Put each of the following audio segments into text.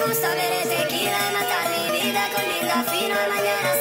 gusta ver tequila y matar mi vida con linda fino al mañana.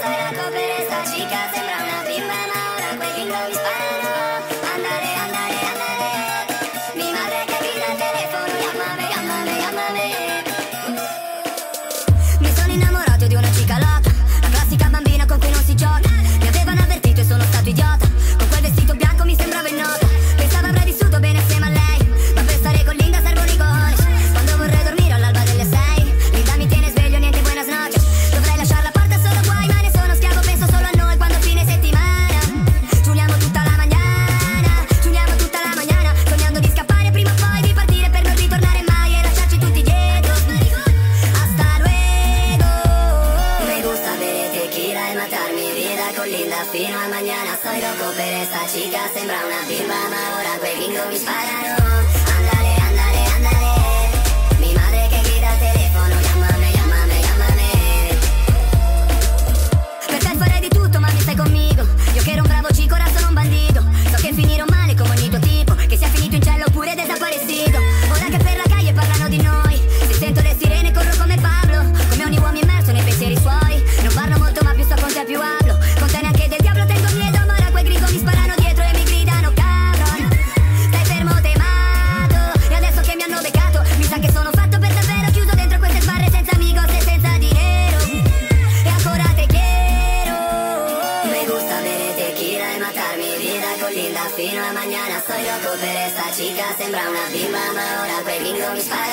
Mi vida con linda firma. Mañana soy loco, pero esta chica sembra una firma. Ahora pequingo mis para con linda, fina mañana. Soy loco, pero esta chica sembra una bimba. Ahora pelindo mis padres.